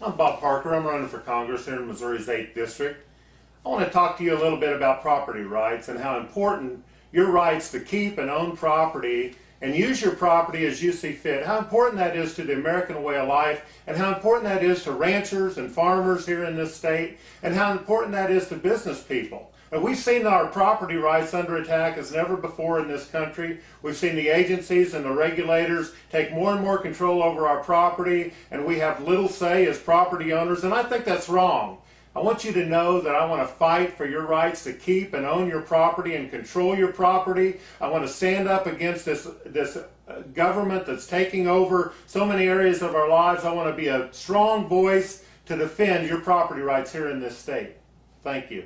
I'm Bob Parker. I'm running for Congress here in Missouri's 8th District. I want to talk to you a little bit about property rights and how important your rights to keep and own property and use your property as you see fit, how important that is to the American way of life, and how important that is to ranchers and farmers here in this state, and how important that is to business people. And we've seen our property rights under attack as never before in this country. We've seen the agencies and the regulators take more and more control over our property, and we have little say as property owners, and I think that's wrong. I want you to know that I want to fight for your rights to keep and own your property and control your property. I want to stand up against this, this uh, government that's taking over so many areas of our lives. I want to be a strong voice to defend your property rights here in this state. Thank you.